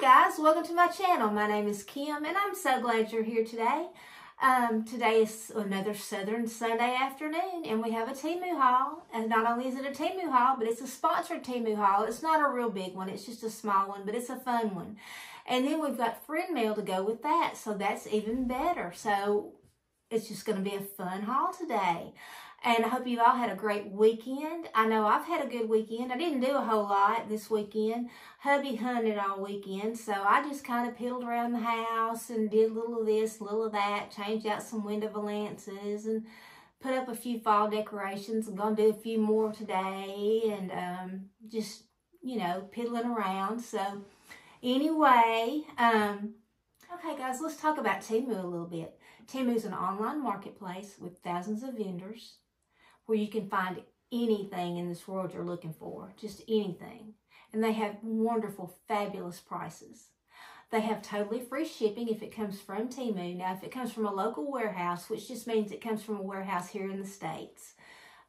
Guys, welcome to my channel. My name is Kim and I'm so glad you're here today. Um, today is another Southern Sunday afternoon and we have a Temu haul. And not only is it a Temu haul, but it's a sponsored Temu haul. It's not a real big one, it's just a small one, but it's a fun one. And then we've got friend mail to go with that, so that's even better. So it's just going to be a fun haul today. And I hope you all had a great weekend. I know I've had a good weekend. I didn't do a whole lot this weekend. Hubby hunted all weekend, so I just kind of piddled around the house and did a little of this, a little of that, changed out some window valances and put up a few fall decorations. I'm going to do a few more today and um, just, you know, piddling around. So anyway, um, okay guys, let's talk about Temu a little bit. Temu is an online marketplace with thousands of vendors where you can find anything in this world you're looking for, just anything. And they have wonderful, fabulous prices. They have totally free shipping if it comes from Temu. Now, if it comes from a local warehouse, which just means it comes from a warehouse here in the States,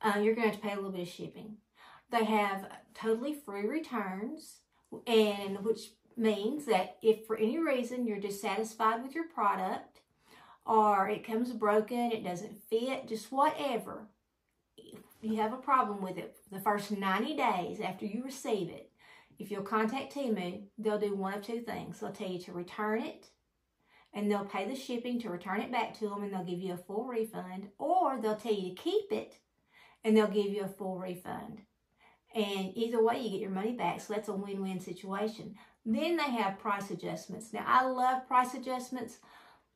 uh, you're going to have to pay a little bit of shipping. They have totally free returns, and which means that if for any reason you're dissatisfied with your product, or it comes broken, it doesn't fit, just whatever, you have a problem with it, the first 90 days after you receive it, if you'll contact Temu, they'll do one of two things. They'll tell you to return it, and they'll pay the shipping to return it back to them, and they'll give you a full refund, or they'll tell you to keep it, and they'll give you a full refund. And either way, you get your money back, so that's a win-win situation. Then they have price adjustments. Now, I love price adjustments.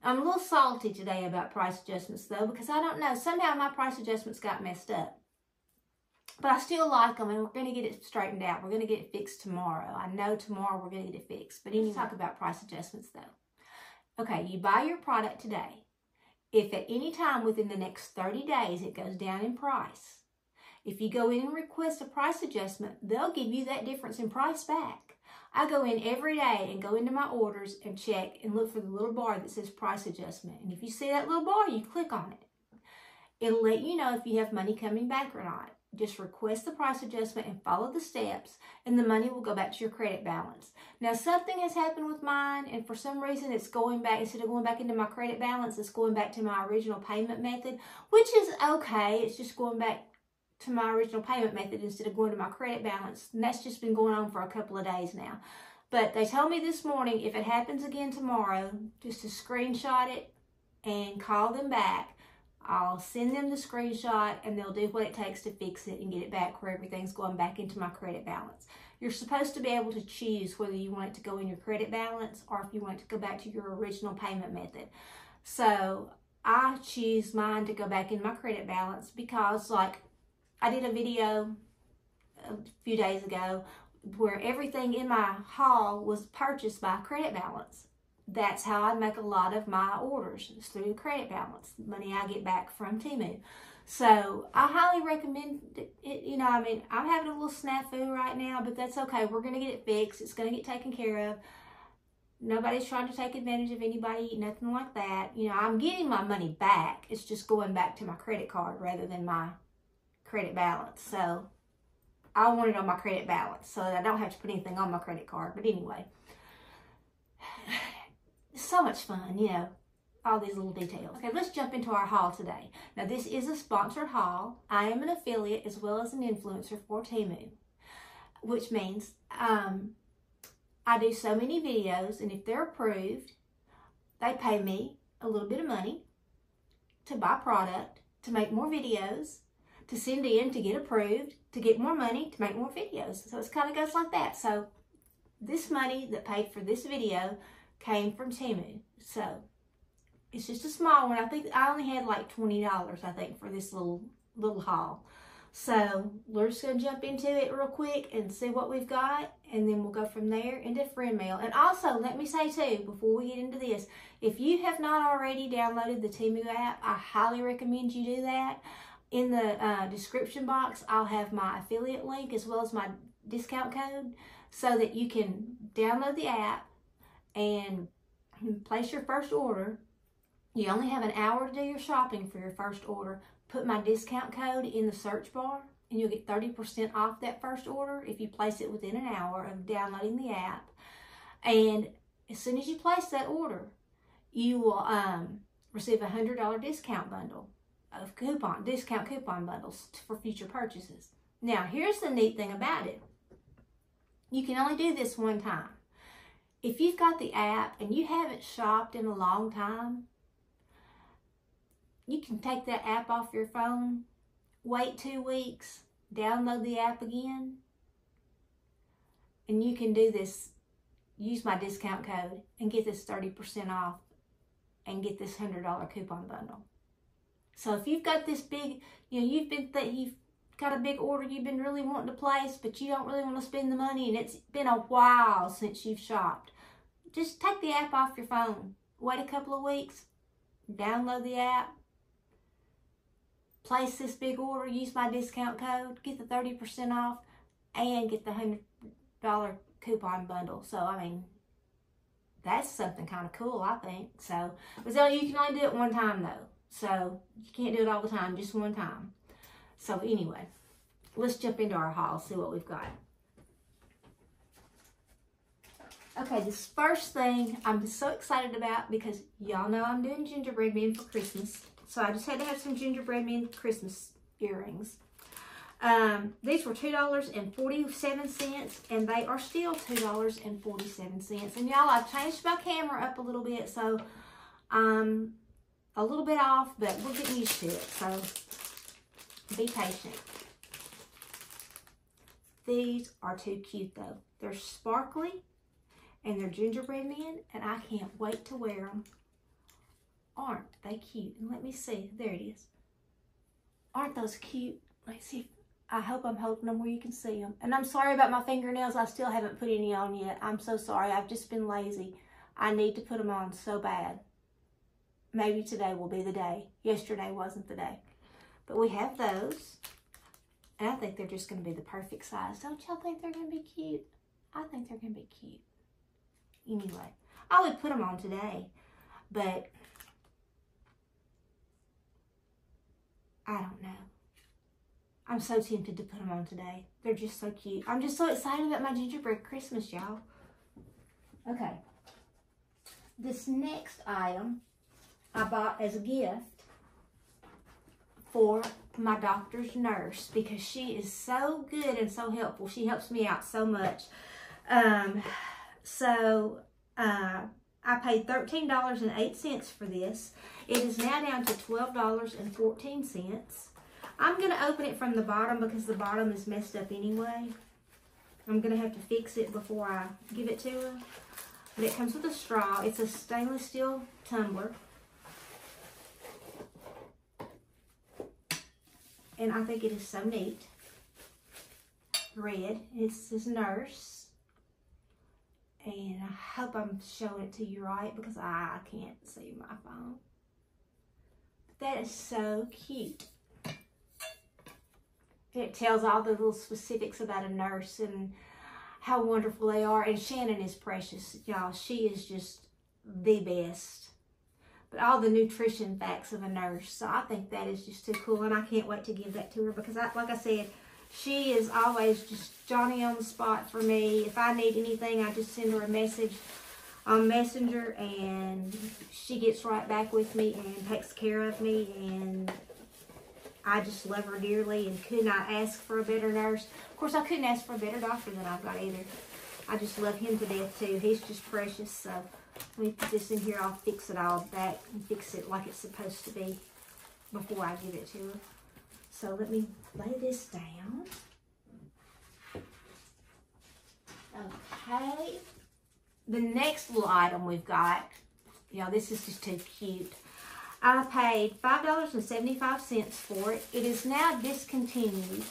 I'm a little salty today about price adjustments, though, because I don't know. Somehow my price adjustments got messed up. But I still like them, and we're going to get it straightened out. We're going to get it fixed tomorrow. I know tomorrow we're going to get it fixed. But anyway, mm-hmm. talk about price adjustments, though. Okay, you buy your product today. If at any time within the next 30 days it goes down in price, if you go in and request a price adjustment, they'll give you that difference in price back. I go in every day and go into my orders and check and look for the little bar that says price adjustment. And if you see that little bar, you click on it. It'll let you know if you have money coming back or not just request the price adjustment and follow the steps and the money will go back to your credit balance. Now something has happened with mine and for some reason it's going back, instead of going back into my credit balance, it's going back to my original payment method, which is okay. It's just going back to my original payment method instead of going to my credit balance. And that's just been going on for a couple of days now. But they told me this morning if it happens again tomorrow, just to screenshot it and call them back I'll send them the screenshot and they'll do what it takes to fix it and get it back where everything's going back into my credit balance. You're supposed to be able to choose whether you want it to go in your credit balance or if you want it to go back to your original payment method. So I choose mine to go back in my credit balance because like I did a video a few days ago where everything in my haul was purchased by credit balance that's how I make a lot of my orders it's through credit balance, money I get back from Temu. So I highly recommend it. You know, I mean, I'm having a little snafu right now, but that's okay. We're going to get it fixed. It's going to get taken care of. Nobody's trying to take advantage of anybody, nothing like that. You know, I'm getting my money back. It's just going back to my credit card rather than my credit balance. So I want it on my credit balance so I don't have to put anything on my credit card. But anyway, so much fun, you know, all these little details. Okay, let's jump into our haul today. Now, this is a sponsored haul. I am an affiliate as well as an influencer for Temu, which means um, I do so many videos, and if they're approved, they pay me a little bit of money to buy product, to make more videos, to send in, to get approved, to get more money, to make more videos. So it kind of goes like that. So this money that paid for this video came from Temu. So it's just a small one. I think I only had like $20, I think, for this little little haul. So we're just going to jump into it real quick and see what we've got. And then we'll go from there into friend mail. And also, let me say too, before we get into this, if you have not already downloaded the Temu app, I highly recommend you do that. In the uh, description box, I'll have my affiliate link as well as my discount code so that you can download the app and place your first order. You only have an hour to do your shopping for your first order. Put my discount code in the search bar and you'll get 30% off that first order if you place it within an hour of downloading the app. And as soon as you place that order, you will um, receive a hundred dollar discount bundle of coupon discount coupon bundles for future purchases. Now, here's the neat thing about it. You can only do this one time. If you've got the app and you haven't shopped in a long time, you can take that app off your phone, wait two weeks, download the app again, and you can do this, use my discount code and get this 30% off and get this $100 coupon bundle. So if you've got this big, you know, you've been, th- you've got a big order you've been really wanting to place, but you don't really want to spend the money and it's been a while since you've shopped, just take the app off your phone. Wait a couple of weeks, download the app, place this big order, use my discount code, get the 30% off, and get the $100 coupon bundle. So, I mean, that's something kind of cool, I think. So, but you can only do it one time, though. So, you can't do it all the time, just one time. So anyway, let's jump into our haul, see what we've got. Okay, this first thing I'm so excited about because y'all know I'm doing gingerbread men for Christmas. So I just had to have some gingerbread men Christmas earrings. Um, these were $2.47 and they are still $2.47. And y'all, I've changed my camera up a little bit, so I'm a little bit off, but we're getting used to it. So be patient. These are too cute though. They're sparkly and they're gingerbread men and I can't wait to wear them. Aren't they cute? And let me see. There it is. Aren't those cute? Let's see. I hope I'm holding them where you can see them. And I'm sorry about my fingernails. I still haven't put any on yet. I'm so sorry. I've just been lazy. I need to put them on so bad. Maybe today will be the day. Yesterday wasn't the day. But we have those. And I think they're just going to be the perfect size. Don't y'all think they're going to be cute? I think they're going to be cute. Anyway, I would put them on today. But I don't know. I'm so tempted to put them on today. They're just so cute. I'm just so excited about my gingerbread Christmas, y'all. Okay. This next item I bought as a gift for my doctor's nurse because she is so good and so helpful. She helps me out so much. Um, so uh, I paid $13.08 for this. It is now down to $12.14. I'm going to open it from the bottom because the bottom is messed up anyway. I'm going to have to fix it before I give it to her. But it comes with a straw. It's a stainless steel tumbler. and I think it is so neat. Red. It says nurse. And I hope I'm showing it to you right because I can't see my phone. But that is so cute. It tells all the little specifics about a nurse and how wonderful they are. And Shannon is precious, y'all. She is just the best but all the nutrition facts of a nurse. So I think that is just too cool, and I can't wait to give that to her because, I, like I said, she is always just Johnny on the spot for me. If I need anything, I just send her a message on Messenger, and she gets right back with me and takes care of me, and I just love her dearly and could not ask for a better nurse. Of course, I couldn't ask for a better doctor than I've got either. I just love him to death, too. He's just precious, so... Let me put this in here. I'll fix it all back and fix it like it's supposed to be before I give it to her. So let me lay this down. Okay. The next little item we've got, y'all, this is just too cute. I paid $5.75 for it. It is now discontinued,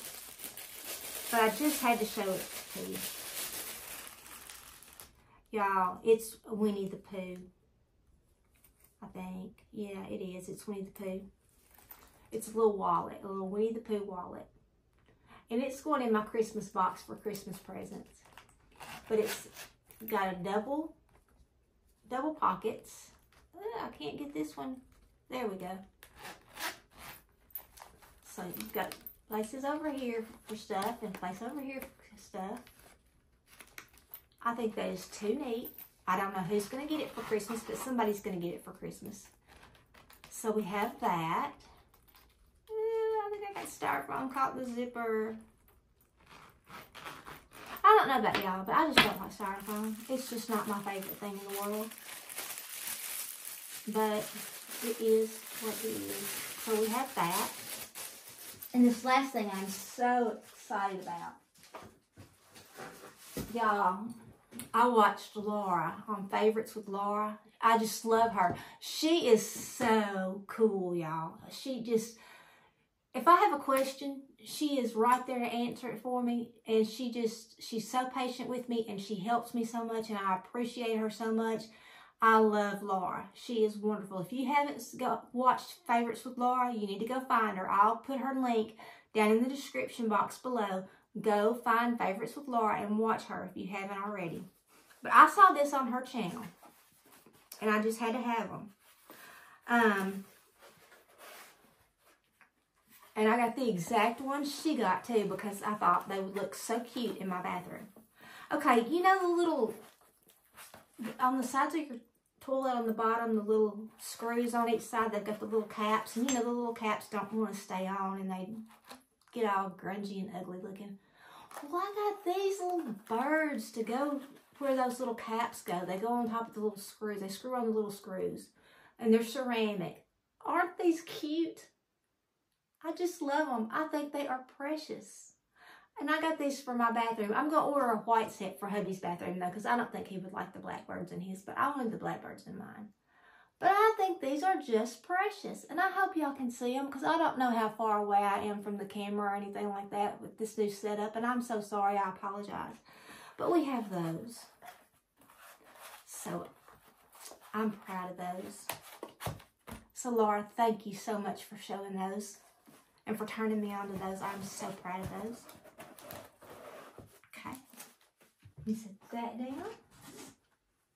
but I just had to show it to you. Y'all, it's Winnie the Pooh. I think. Yeah, it is. It's Winnie the Pooh. It's a little wallet, a little Winnie the Pooh wallet. And it's going in my Christmas box for Christmas presents. But it's got a double, double pockets. I can't get this one. There we go. So you've got places over here for stuff and place over here for stuff. I think that is too neat. I don't know who's going to get it for Christmas, but somebody's going to get it for Christmas. So we have that. Got styrofoam caught the zipper. I don't know about y'all, but I just don't like styrofoam. It's just not my favorite thing in the world. But it is what it is. So we have that. And this last thing I'm so excited about. Y'all, I watched Laura on Favorites with Laura. I just love her. She is so cool, y'all. She just, if I have a question, she is right there to answer it for me. And she just, she's so patient with me and she helps me so much and I appreciate her so much. I love Laura. She is wonderful. If you haven't got, watched Favorites with Laura, you need to go find her. I'll put her link down in the description box below. Go find Favorites with Laura and watch her if you haven't already. But I saw this on her channel. And I just had to have them. Um, and I got the exact ones she got too because I thought they would look so cute in my bathroom. Okay, you know the little, on the sides of your toilet on the bottom, the little screws on each side, they've got the little caps. And you know the little caps don't want to stay on and they get all grungy and ugly looking. Well, I got these little birds to go where those little caps go. They go on top of the little screws. They screw on the little screws. And they're ceramic. Aren't these cute? I just love them. I think they are precious. And I got these for my bathroom. I'm going to order a white set for hubby's bathroom, though, because I don't think he would like the blackbirds in his, but I wanted the blackbirds in mine. But I think these are just precious. And I hope y'all can see them because I don't know how far away I am from the camera or anything like that with this new setup. And I'm so sorry. I apologize. But we have those. So I'm proud of those. So Laura, thank you so much for showing those and for turning me on to those. I'm so proud of those. Okay. Me set that down.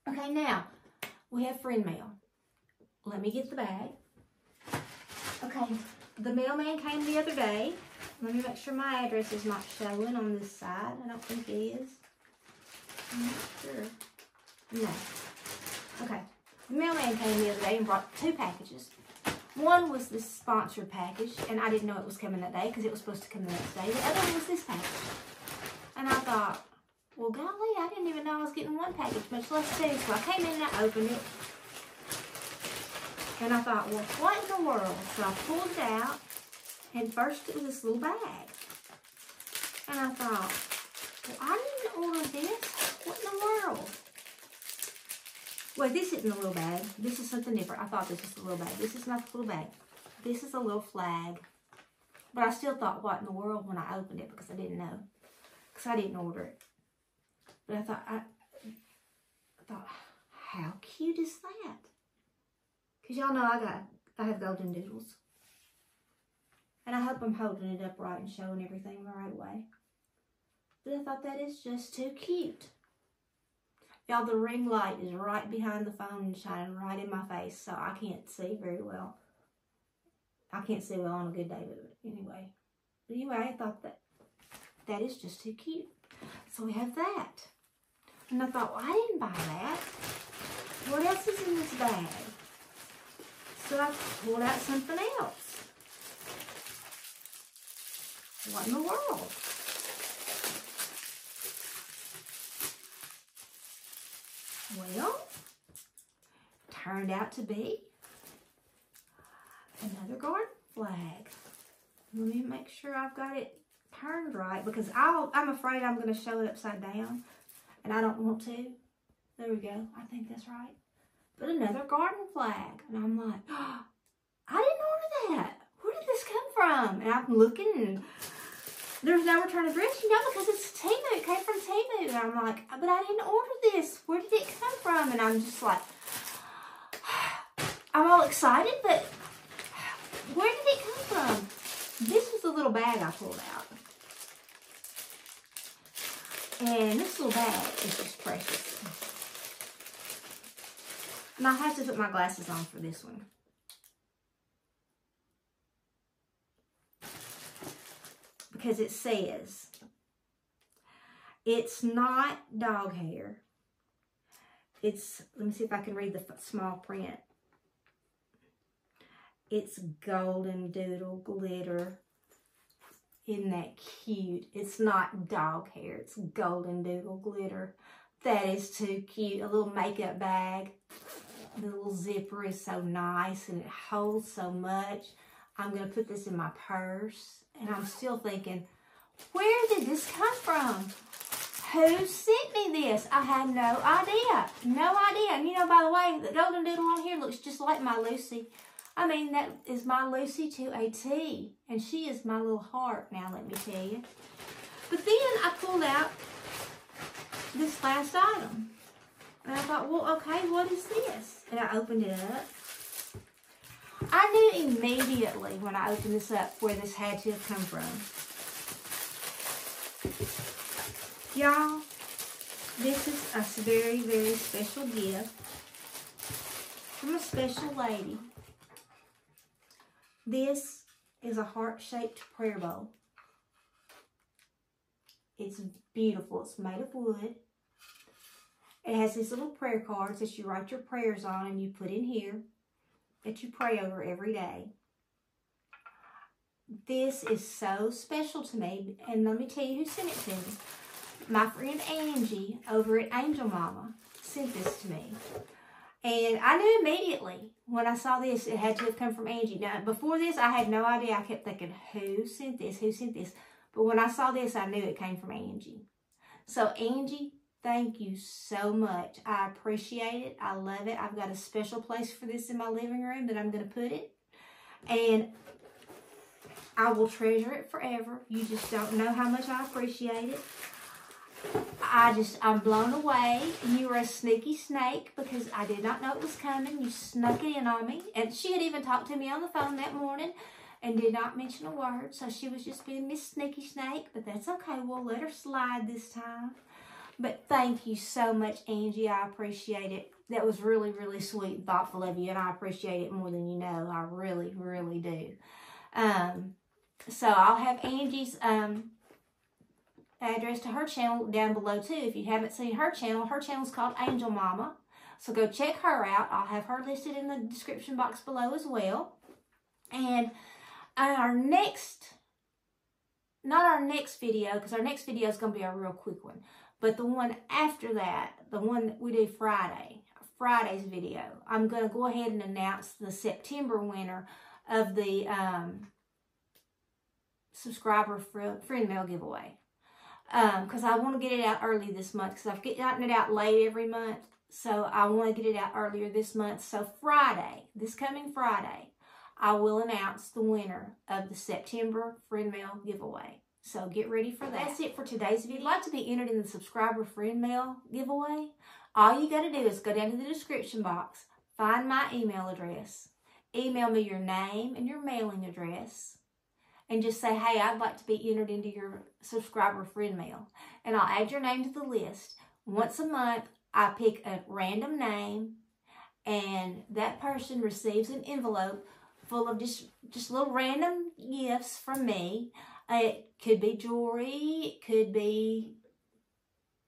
Okay, now we have friend mail. Let me get the bag. Okay, the mailman came the other day. Let me make sure my address is not showing on this side. I don't think it is. I'm not sure. No. Okay. The mailman came the other day and brought two packages. One was this sponsored package, and I didn't know it was coming that day because it was supposed to come the next day. The other one was this package. And I thought, well, golly, I didn't even know I was getting one package, much less two. So I came in and I opened it. And I thought, well, what in the world? So I pulled it out, and first it was this little bag. And I thought, well, I didn't order this. What in the world? Wait, this isn't a little bag. This is something different. I thought this was the little bag. This is not the little bag. This is a little flag. But I still thought, what in the world when I opened it because I didn't know. Because I didn't order it. But I thought, I, I thought, how cute is that? Because y'all know I got, I have golden doodles. And I hope I'm holding it up right and showing everything the right way. But I thought that is just too cute. Y'all, the ring light is right behind the phone and shining right in my face, so I can't see very well. I can't see well on a good day, but anyway. Anyway, I thought that that is just too cute. So we have that. And I thought, well, I didn't buy that. What else is in this bag? So I pulled out something else. What in the world? Well, turned out to be another garden flag. Let me make sure I've got it turned right because i am afraid I'm going to show it upside down and I don't want to. There we go. I think that's right. But another garden flag. And I'm like, oh, I didn't order that. Where did this come from? And I'm looking and there's no return address, you know, because it's Temu. It came from Temu. And I'm like, but I didn't order this. Where did it come from? And I'm just like, I'm all excited, but where did it come from? This was the little bag I pulled out. And this little bag is just precious. And I have to put my glasses on for this one. Because it says it's not dog hair. It's, let me see if I can read the small print. It's golden doodle glitter. Isn't that cute? It's not dog hair. It's golden doodle glitter. That is too cute. A little makeup bag. The little zipper is so nice and it holds so much. I'm going to put this in my purse. And I'm still thinking, where did this come from? Who sent me this? I had no idea. No idea. And you know, by the way, the golden doodle on here looks just like my Lucy. I mean, that is my Lucy to a T. And she is my little heart now, let me tell you. But then I pulled out this last item. And I thought, well, okay, what is this? And I opened it up. I knew immediately when I opened this up where this had to have come from. Y'all, this is a very, very special gift from a special lady. This is a heart-shaped prayer bowl. It's beautiful. It's made of wood. It has these little prayer cards that you write your prayers on and you put in here that you pray over every day. This is so special to me. And let me tell you who sent it to me. My friend Angie over at Angel Mama sent this to me. And I knew immediately when I saw this, it had to have come from Angie. Now, before this, I had no idea. I kept thinking, who sent this? Who sent this? But when I saw this, I knew it came from Angie. So, Angie, thank you so much. I appreciate it. I love it. I've got a special place for this in my living room that I'm going to put it. And I will treasure it forever. You just don't know how much I appreciate it. I just, I'm blown away. You were a sneaky snake because I did not know it was coming. You snuck it in on me. And she had even talked to me on the phone that morning and did not mention a word. So she was just being Miss Sneaky Snake, but that's okay. We'll let her slide this time. But thank you so much, Angie. I appreciate it. That was really, really sweet and thoughtful of you, and I appreciate it more than you know. I really, really do. Um, so I'll have Angie's um, address to her channel down below too. If you haven't seen her channel, her channel is called Angel Mama. So go check her out. I'll have her listed in the description box below as well. And our next, not our next video, because our next video is going to be a real quick one, but the one after that, the one that we do Friday, Friday's video, I'm going to go ahead and announce the September winner of the um, subscriber friend mail giveaway because um, I want to get it out early this month because I've gotten it out late every month. So I want to get it out earlier this month. So Friday, this coming Friday, I will announce the winner of the September friend mail giveaway. So get ready for that. That's it for today's video. If you'd like to be entered in the subscriber friend mail giveaway, all you got to do is go down to the description box, find my email address, email me your name and your mailing address, and just say, hey, I'd like to be entered into your subscriber friend mail. And I'll add your name to the list. Once a month, I pick a random name and that person receives an envelope full of just, just little random gifts from me. It could be jewelry, it could be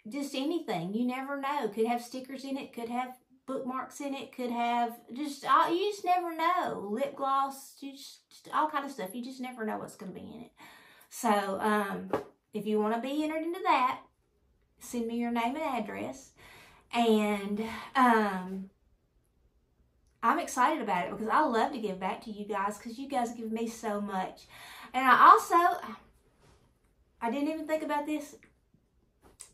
just anything. You never know. Could have stickers in it, could have bookmarks in it, could have just, all, you just never know. Lip gloss, just, just all kind of stuff. You just never know what's going to be in it. So, um, if you want to be entered into that, send me your name and address. And, um, I'm excited about it because I love to give back to you guys because you guys give me so much. And I also, I didn't even think about this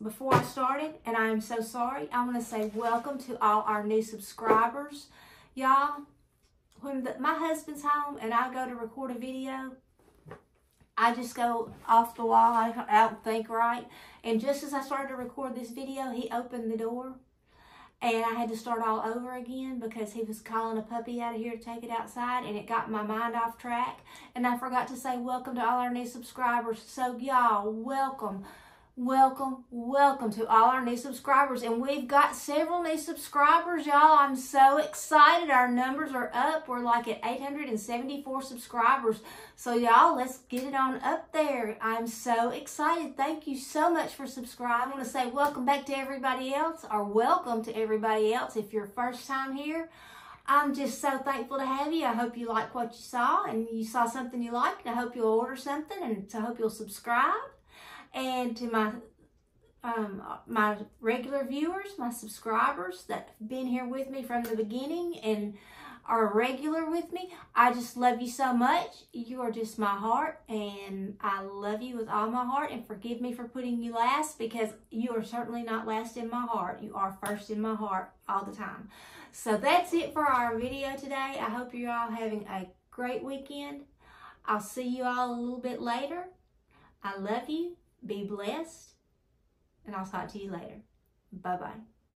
before I started, and I am so sorry. I want to say welcome to all our new subscribers. Y'all, when the, my husband's home and I go to record a video, I just go off the wall. I, I don't think right. And just as I started to record this video, he opened the door. And I had to start all over again because he was calling a puppy out of here to take it outside and it got my mind off track. And I forgot to say welcome to all our new subscribers. So y'all, welcome welcome, welcome to all our new subscribers. And we've got several new subscribers, y'all. I'm so excited. Our numbers are up. We're like at 874 subscribers. So, y'all, let's get it on up there. I'm so excited. Thank you so much for subscribing. I want to say welcome back to everybody else, or welcome to everybody else if you're first time here. I'm just so thankful to have you. I hope you like what you saw and you saw something you liked. I hope you'll order something and I hope you'll subscribe and to my um, my regular viewers, my subscribers that have been here with me from the beginning and are regular with me. I just love you so much. You are just my heart, and I love you with all my heart. And forgive me for putting you last because you are certainly not last in my heart. You are first in my heart all the time. So that's it for our video today. I hope you're all having a great weekend. I'll see you all a little bit later. I love you. Be blessed, and I'll talk to you later. Bye bye.